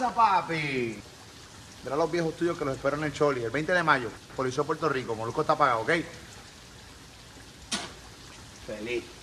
pasa, papi? verá los viejos tuyos que los espero en el Choli, el 20 de mayo, Policía Puerto Rico. Molusco está pagado, ¿ok? Feliz.